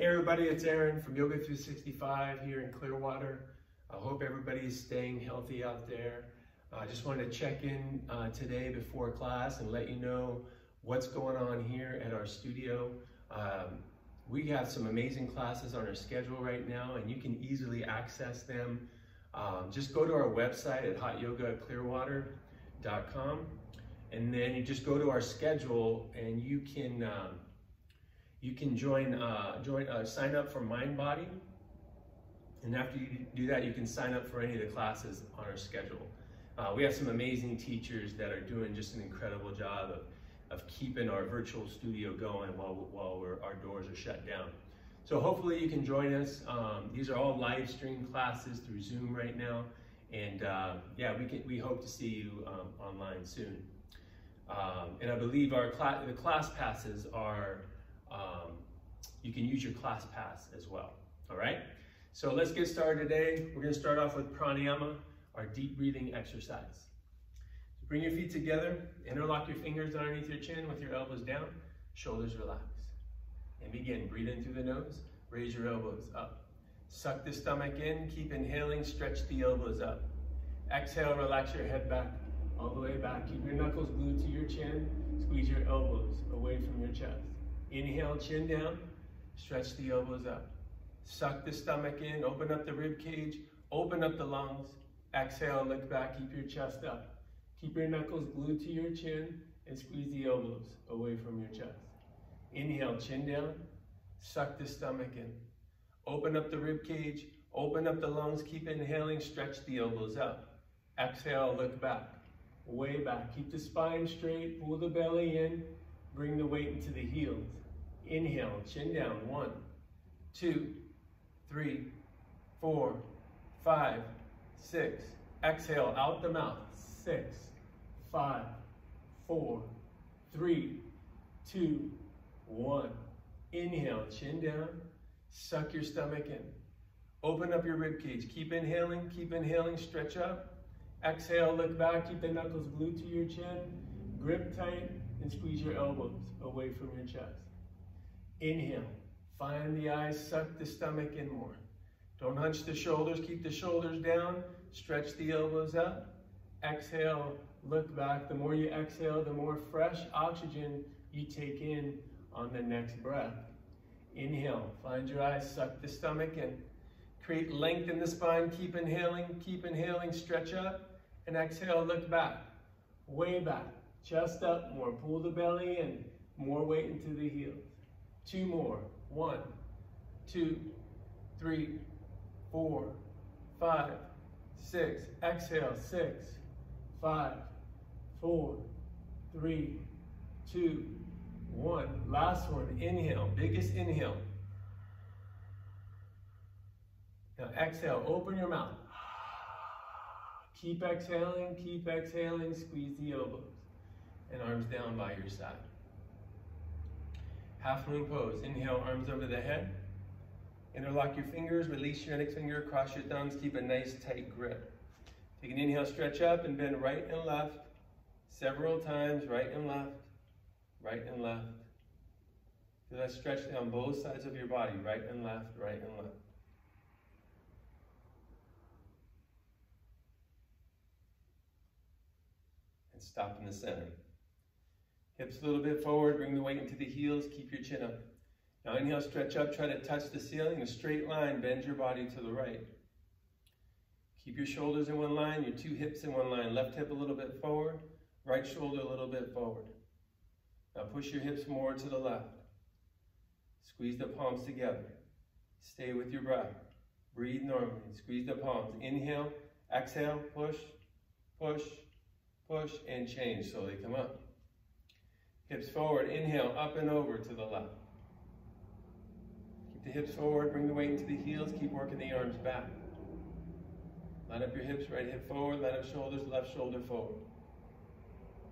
Hey everybody, it's Aaron from Yoga365 here in Clearwater. I hope everybody is staying healthy out there. I uh, just wanted to check in uh, today before class and let you know what's going on here at our studio. Um, we have some amazing classes on our schedule right now and you can easily access them. Um, just go to our website at hotyogaclearwater.com and then you just go to our schedule and you can um, you can join uh, join uh, sign up for Mindbody and after you do that you can sign up for any of the classes on our schedule. Uh, we have some amazing teachers that are doing just an incredible job of, of keeping our virtual studio going while, while our doors are shut down. So hopefully you can join us. Um, these are all live stream classes through Zoom right now. And uh, yeah, we, can, we hope to see you um, online soon. Um, and I believe our class, the class passes are, um, you can use your class pass as well. All right. So let's get started today. We're going to start off with pranayama, our deep breathing exercise. So bring your feet together, interlock your fingers underneath your chin with your elbows down, shoulders relax. And begin. Breathe in through the nose, raise your elbows up. Suck the stomach in, keep inhaling, stretch the elbows up. Exhale, relax your head back all the way back. Keep your knuckles glued to your chin. Squeeze your elbows away from your chest. Inhale, chin down. Stretch the elbows up. Suck the stomach in. Open up the rib cage. Open up the lungs. Exhale, look back. Keep your chest up. Keep your knuckles glued to your chin and squeeze the elbows away from your chest. Inhale, chin down. Suck the stomach in. Open up the rib cage. Open up the lungs. Keep inhaling. Stretch the elbows up. Exhale, look back way back. Keep the spine straight, pull the belly in, bring the weight into the heels. Inhale, chin down, one, two, three, four, five, six. Exhale, out the mouth, six, five, four, three, two, one. Inhale, chin down, suck your stomach in. Open up your rib cage. Keep inhaling, keep inhaling, stretch up. Exhale, look back, keep the knuckles glued to your chin. Grip tight and squeeze your elbows away from your chest. Inhale, find the eyes, suck the stomach in more. Don't hunch the shoulders, keep the shoulders down, stretch the elbows up. Exhale, look back. The more you exhale, the more fresh oxygen you take in on the next breath. Inhale, find your eyes, suck the stomach in. Create length in the spine, keep inhaling, keep inhaling, stretch up and exhale, look back, way back, chest up more, pull the belly in, more weight into the heels. Two more, one, two, three, four, five, six, exhale, six, five, four, three, two, one. Last one, inhale, biggest inhale. Now exhale, open your mouth. Keep exhaling, keep exhaling, squeeze the elbows and arms down by your side. Half moon pose. Inhale, arms over the head. Interlock your fingers, release your index finger, cross your thumbs, keep a nice tight grip. Take an inhale, stretch up and bend right and left several times, right and left, right and left. Feel that stretch down both sides of your body, right and left, right and left. and stop in the center. Hips a little bit forward, bring the weight into the heels, keep your chin up. Now inhale, stretch up, try to touch the ceiling, a straight line, bend your body to the right. Keep your shoulders in one line, your two hips in one line. Left hip a little bit forward, right shoulder a little bit forward. Now push your hips more to the left. Squeeze the palms together. Stay with your breath. Breathe normally. Squeeze the palms. Inhale, exhale, push, push, push, and change. They come up. Hips forward, inhale, up and over to the left. Keep the hips forward, bring the weight into the heels, keep working the arms back. Line up your hips, right hip forward, line up shoulders, left shoulder forward.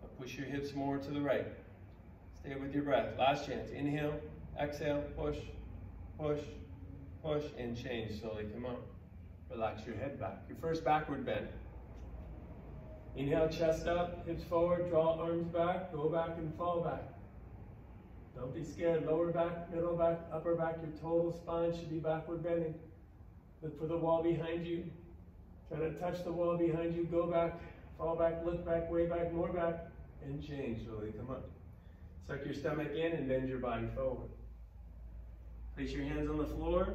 Now push your hips more to the right. Stay with your breath. Last chance. Inhale, exhale, push, push, push, and change. Slowly come up. Relax your head back. Your first backward bend. Inhale, chest up, hips forward, draw arms back, go back and fall back. Don't be scared. Lower back, middle back, upper back. Your total spine should be backward bending. Look for the wall behind you. Try to touch the wall behind you. Go back, fall back, look back, way back, more back, and change. Slowly come up. Suck your stomach in and bend your body forward. Place your hands on the floor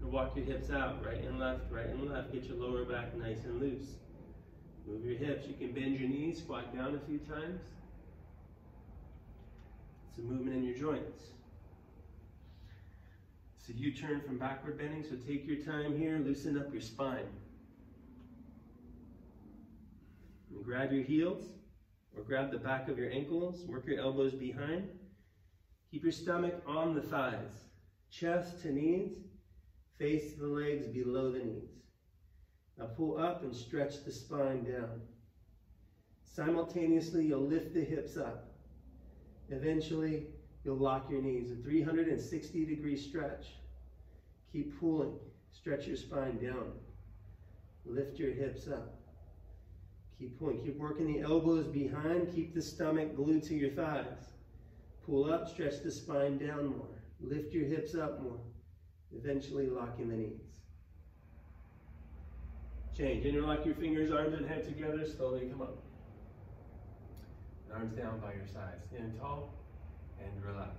and walk your hips out, right and left, right and left. Get your lower back nice and loose. Move your hips. You can bend your knees, squat down a few times. It's a movement in your joints. So you turn from backward bending, so take your time here, loosen up your spine. And grab your heels or grab the back of your ankles, work your elbows behind. Keep your stomach on the thighs, chest to knees, face the legs below the knees. Now pull up and stretch the spine down. Simultaneously, you'll lift the hips up. Eventually, you'll lock your knees. A 360 degree stretch. Keep pulling. Stretch your spine down. Lift your hips up. Keep pulling. Keep working the elbows behind. Keep the stomach glued to your thighs. Pull up, stretch the spine down more. Lift your hips up more. Eventually locking the knees. Change. Interlock your fingers, arms and head together. Slowly come up. Arms down by your sides. Stand tall and relax.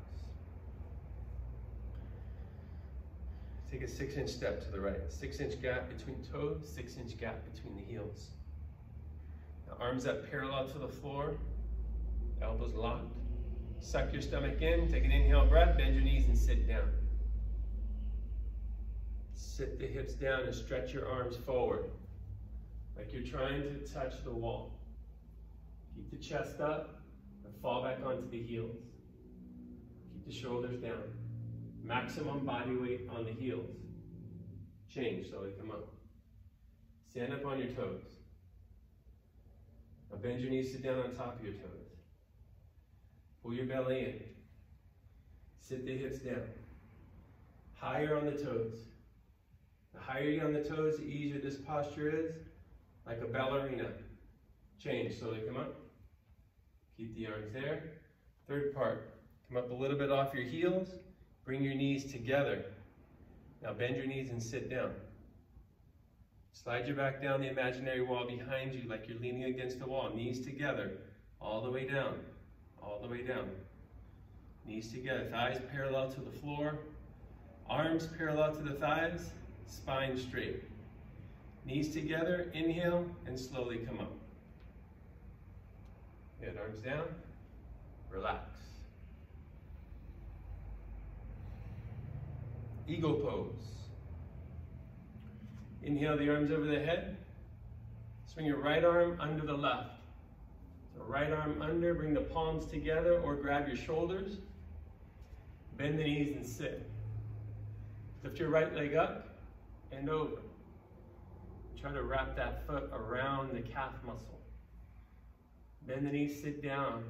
Take a six inch step to the right. Six inch gap between toes, six inch gap between the heels. Now arms up parallel to the floor, elbows locked. Suck your stomach in, take an inhale breath, bend your knees and sit down. Sit the hips down and stretch your arms forward like you're trying to touch the wall. Keep the chest up and fall back onto the heels. Keep the shoulders down. Maximum body weight on the heels. Change, slowly come up. Stand up on your toes. Now bend your knees, sit down on top of your toes. Pull your belly in. Sit the hips down. Higher on the toes. The higher you on the toes, the easier this posture is, like a ballerina. Change, slowly come up. Keep the arms there. Third part, come up a little bit off your heels. Bring your knees together. Now bend your knees and sit down. Slide your back down the imaginary wall behind you like you're leaning against the wall. Knees together, all the way down, all the way down. Knees together, thighs parallel to the floor. Arms parallel to the thighs, spine straight. Knees together, inhale, and slowly come up. Good, arms down, relax. Eagle pose. Inhale the arms over the head. Swing your right arm under the left. So right arm under, bring the palms together or grab your shoulders. Bend the knees and sit. Lift your right leg up and over. Try to wrap that foot around the calf muscle. Bend the knees, sit down.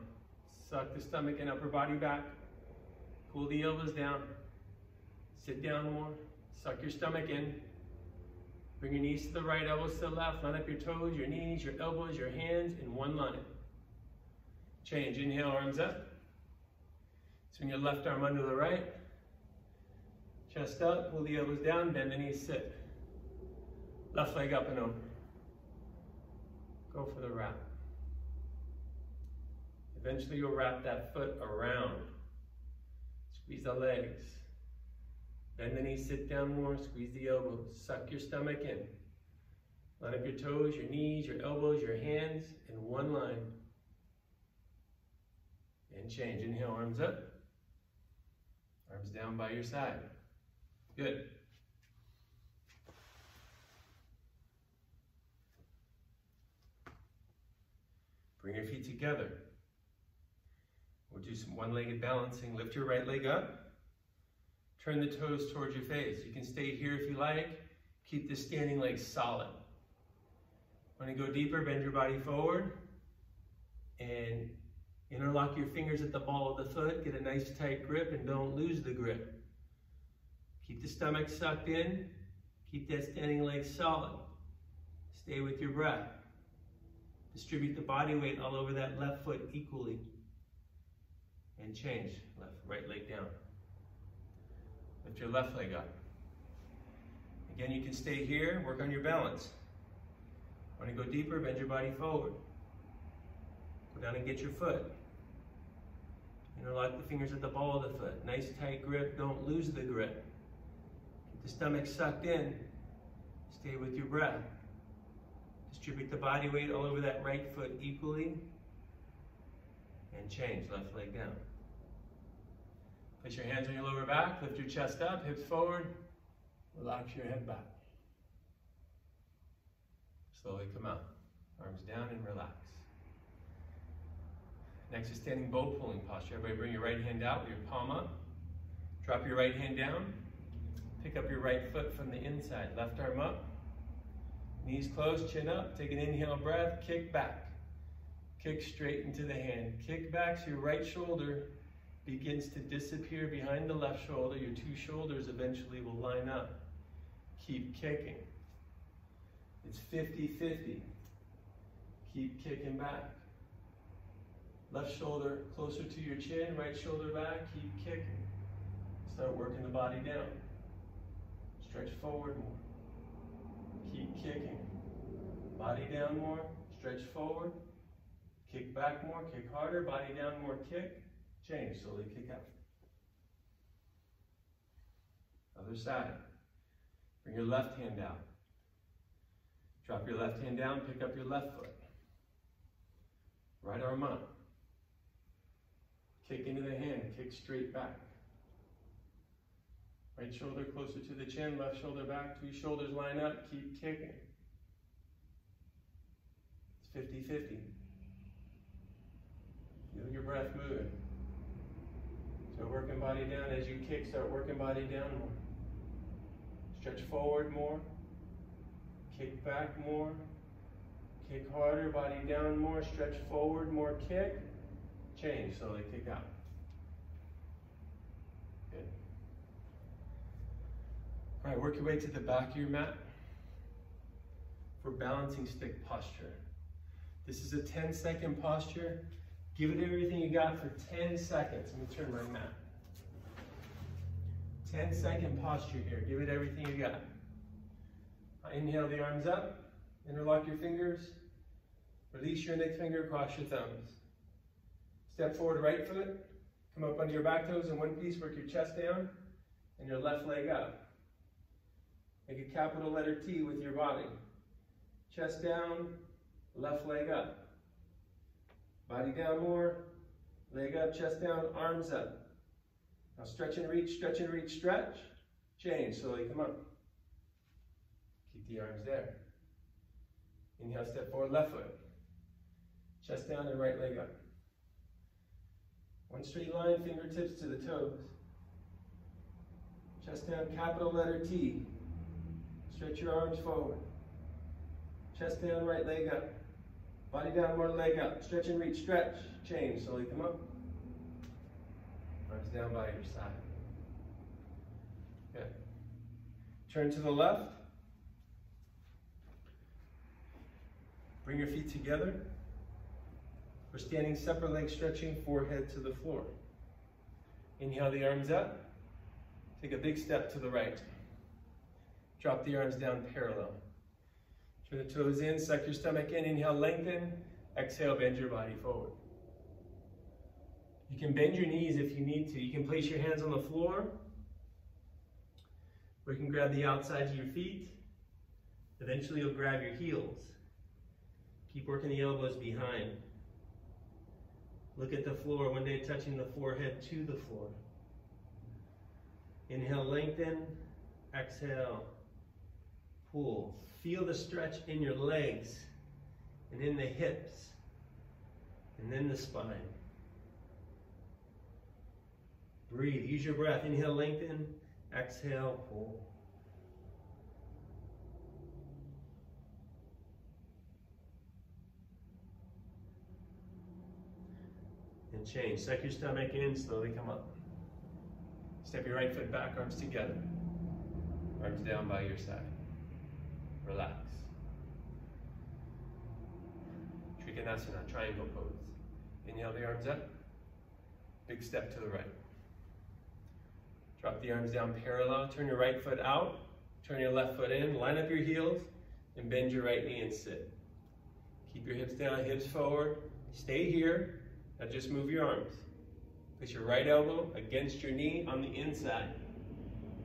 Suck the stomach and upper body back. Pull the elbows down. Sit down more. Suck your stomach in. Bring your knees to the right, elbows to the left. Line up your toes, your knees, your elbows, your hands in one line. Change. Inhale, arms up. Swing your left arm under the right. Chest up, pull the elbows down, bend the knees, sit. Left leg up and over. Go for the wrap. Eventually you'll wrap that foot around. Squeeze the legs. Bend the knees, sit down more, squeeze the elbows. Suck your stomach in. Line up your toes, your knees, your elbows, your hands in one line. And change. Inhale, arms up. Arms down by your side. Good. Bring your feet together. We'll do some one-legged balancing. Lift your right leg up. Turn the toes towards your face. You can stay here if you like. Keep the standing leg solid. Want to go deeper, bend your body forward. And interlock your fingers at the ball of the foot. Get a nice tight grip and don't lose the grip. Keep the stomach sucked in. Keep that standing leg solid. Stay with your breath. Distribute the body weight all over that left foot equally. And change, left, right leg down. Lift your left leg up. Again, you can stay here, work on your balance. Want to go deeper, bend your body forward. Go down and get your foot. Interlock the fingers at the ball of the foot. Nice tight grip, don't lose the grip. The stomach sucked in. Stay with your breath. Distribute the body weight all over that right foot equally. And change, left leg down. Place your hands on your lower back, lift your chest up, hips forward, relax your head back. Slowly come out, arms down and relax. Next is standing bow pulling posture. Everybody bring your right hand out with your palm up. Drop your right hand down. Pick up your right foot from the inside. Left arm up. Knees closed, chin up. Take an inhale breath, kick back. Kick straight into the hand. Kick back so your right shoulder begins to disappear behind the left shoulder. Your two shoulders eventually will line up. Keep kicking. It's 50-50. Keep kicking back. Left shoulder closer to your chin, right shoulder back, keep kicking. Start working the body down. Stretch forward more. Keep kicking. Body down more, stretch forward. Kick back more, kick harder, body down more, kick. Change, slowly kick out. Other side. Bring your left hand out. Drop your left hand down, pick up your left foot. Right arm up. Kick into the hand, kick straight back. Right shoulder closer to the chin, left shoulder back, two shoulders line up, keep kicking. It's 50-50. Feel your breath moving. Start working body down. As you kick, start working body down more. Stretch forward more. Kick back more. Kick harder, body down more. Stretch forward more, kick. Change, slowly kick out. Good. All right, work your way to the back of your mat for balancing stick posture. This is a 10 second posture. Give it everything you got for 10 seconds. Let me turn my mat. 10 second posture here. Give it everything you got. Inhale the arms up. Interlock your fingers. Release your index finger, cross your thumbs. Step forward, right foot. Come up under your back toes in one piece, work your chest down and your left leg up. Make a capital letter T with your body. Chest down, left leg up. Body down more, leg up, chest down, arms up. Now stretch and reach, stretch and reach, stretch. Change, slowly come up. Keep the arms there. Inhale, step forward, left foot. Chest down and right leg up. One straight line, fingertips to the toes. Chest down, capital letter T. Stretch your arms forward. Chest down, right leg up. Body down, more leg up. Stretch and reach, stretch. Change, slowly come up. Arms down by your side. Good. Turn to the left. Bring your feet together. We're standing separate legs stretching, forehead to the floor. Inhale the arms up. Take a big step to the right. Drop the arms down parallel. Turn the toes in, suck your stomach in. Inhale, lengthen. Exhale, bend your body forward. You can bend your knees if you need to. You can place your hands on the floor. Or you can grab the outsides of your feet. Eventually you'll grab your heels. Keep working the elbows behind. Look at the floor, one day touching the forehead to the floor. Inhale, lengthen. Exhale, Feel the stretch in your legs and in the hips and then the spine. Breathe. Use your breath. Inhale, lengthen. Exhale, pull. And change. Suck your stomach in. Slowly come up. Step your right foot back, arms together. Arms down by your side. Relax. Trikonasana, triangle pose. Inhale the arms up. Big step to the right. Drop the arms down parallel. Turn your right foot out. Turn your left foot in. Line up your heels and bend your right knee and sit. Keep your hips down, hips forward. Stay here. Now just move your arms. Place your right elbow against your knee on the inside.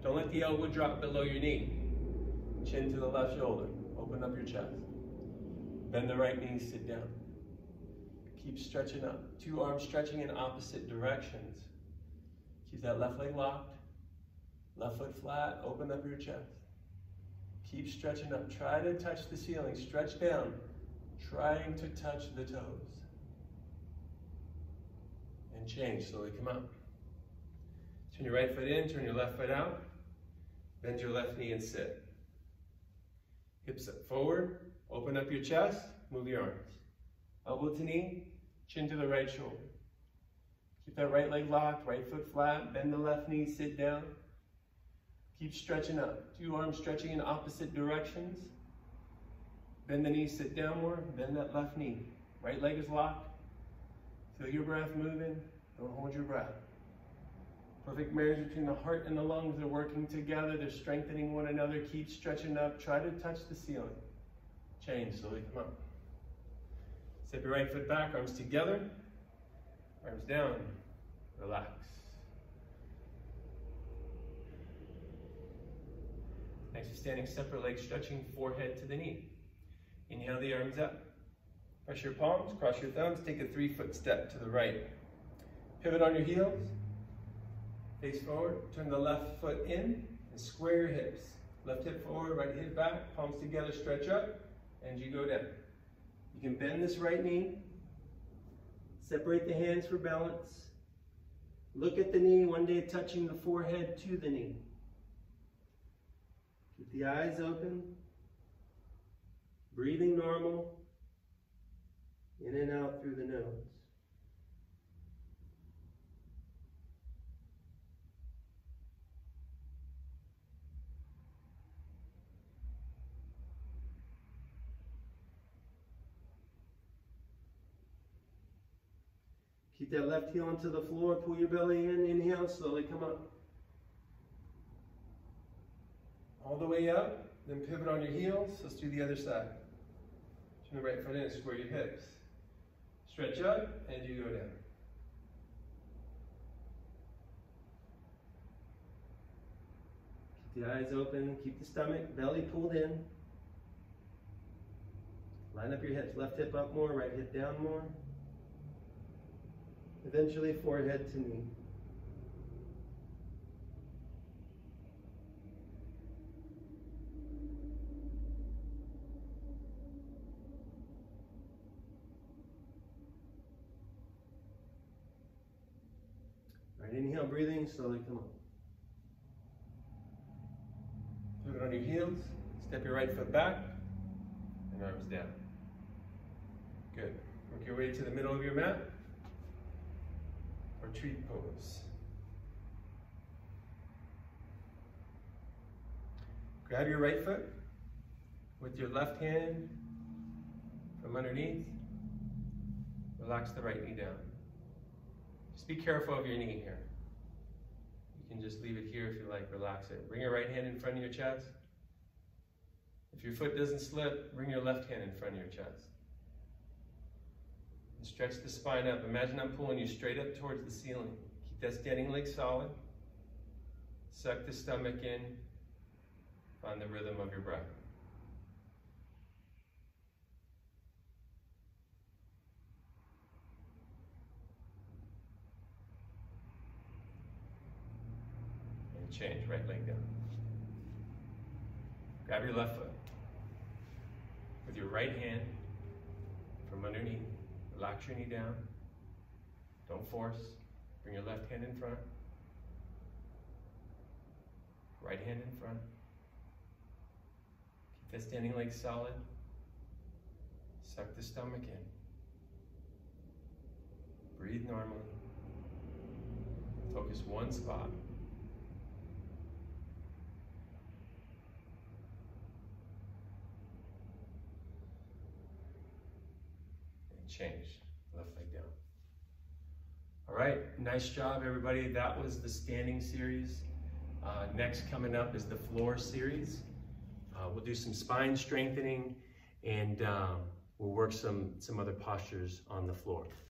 Don't let the elbow drop below your knee. Chin to the left shoulder. Open up your chest. Bend the right knee, sit down. Keep stretching up. Two arms stretching in opposite directions. Keep that left leg locked. Left foot flat. Open up your chest. Keep stretching up. Try to touch the ceiling. Stretch down. Trying to touch the toes. And change. Slowly come up. Turn your right foot in. Turn your left foot out. Bend your left knee and sit. Hips up forward. Open up your chest. Move your arms. Elbow to knee. Chin to the right shoulder. Keep that right leg locked. Right foot flat. Bend the left knee. Sit down. Keep stretching up. Two arms stretching in opposite directions. Bend the knee, sit down more. Bend that left knee. Right leg is locked. Feel your breath moving. Don't hold your breath. Perfect marriage between the heart and the lungs. They're working together. They're strengthening one another. Keep stretching up. Try to touch the ceiling. Change. Slowly come up. Step your right foot back. Arms together. Arms down. Relax. Next is standing separate legs, stretching forehead to the knee. Inhale the arms up. Press your palms, cross your thumbs, take a three foot step to the right. Pivot on your heels. Face forward, turn the left foot in and square your hips. Left hip forward, right hip back, palms together, stretch up, and you go down. You can bend this right knee. Separate the hands for balance. Look at the knee, one day touching the forehead to the knee. Keep the eyes open. Breathing normal. In and out through the nose. That left heel onto the floor. Pull your belly in. Inhale. Slowly come up. All the way up. Then pivot on your heels. Let's do the other side. Turn the right foot in. Square your hips. Stretch up. And you go down. Keep the eyes open. Keep the stomach, belly pulled in. Line up your hips. Left hip up more. Right hip down more. Eventually forehead to knee. Right, inhale, breathing, slowly come up. Put it on your heels, step your right foot back, and arms down. Good. Work your way to the middle of your mat retreat pose. Grab your right foot with your left hand from underneath. Relax the right knee down. Just be careful of your knee here. You can just leave it here if you like, relax it. Bring your right hand in front of your chest. If your foot doesn't slip, bring your left hand in front of your chest. And stretch the spine up. Imagine I'm pulling you straight up towards the ceiling. Keep that standing leg solid. Suck the stomach in. Find the rhythm of your breath. And change, right leg down. Grab your left foot with your right hand from underneath. Relax your knee down. Don't force. Bring your left hand in front. Right hand in front. Keep that standing leg solid. Suck the stomach in. Breathe normally. Focus one spot. Change. Left leg down. All right, nice job, everybody. That was the standing series. Uh, next coming up is the floor series. Uh, we'll do some spine strengthening and um, we'll work some, some other postures on the floor.